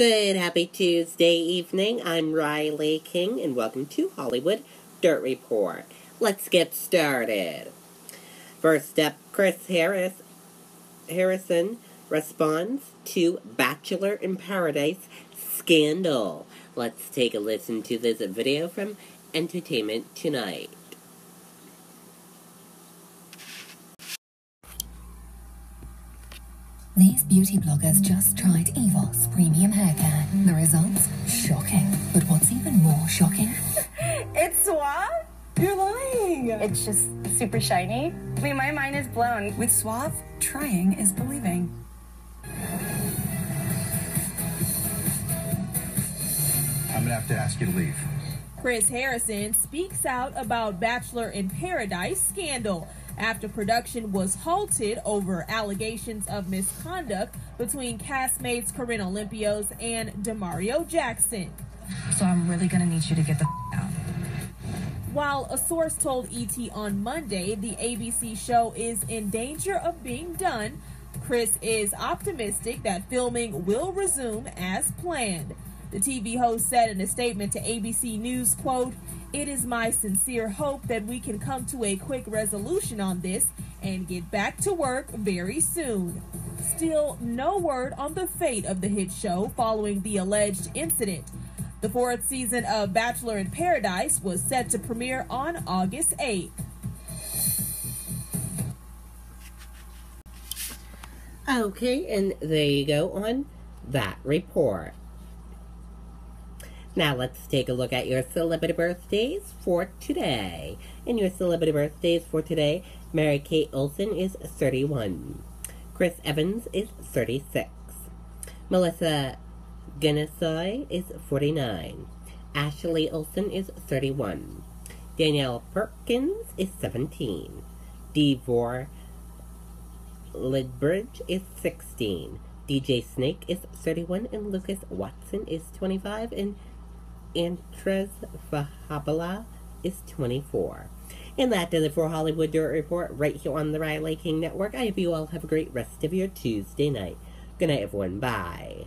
Good, happy Tuesday evening. I'm Riley King, and welcome to Hollywood Dirt Report. Let's get started. First up, Chris Harris Harrison responds to Bachelor in Paradise scandal. Let's take a listen to this video from Entertainment Tonight. These beauty bloggers just tried Evos premium hair care. The results? Shocking. But what's even more shocking? it's Suave? You're lying. It's just super shiny. I mean, my mind is blown. With Suave, trying is believing. I'm gonna have to ask you to leave. Chris Harrison speaks out about Bachelor in Paradise scandal after production was halted over allegations of misconduct between castmates Corinne Olympios and Demario Jackson. So I'm really gonna need you to get the f- out. While a source told ET on Monday the ABC show is in danger of being done, Chris is optimistic that filming will resume as planned. The TV host said in a statement to ABC News, quote, it is my sincere hope that we can come to a quick resolution on this and get back to work very soon. Still, no word on the fate of the hit show following the alleged incident. The fourth season of Bachelor in Paradise was set to premiere on August 8th. Okay, and there you go on that report. Now let's take a look at your celebrity birthdays for today. And your celebrity birthdays for today, Mary Kate Olsen is 31. Chris Evans is 36. Melissa Gunnesoi is 49. Ashley Olsen is 31. Danielle Perkins is 17. Devor Lidbridge is 16. DJ Snake is 31 and Lucas Watson is 25 and Antres Fahabala is 24. And that does it for Hollywood Dirt Report right here on the Riley King Network. I hope you all have a great rest of your Tuesday night. Good night, everyone. Bye.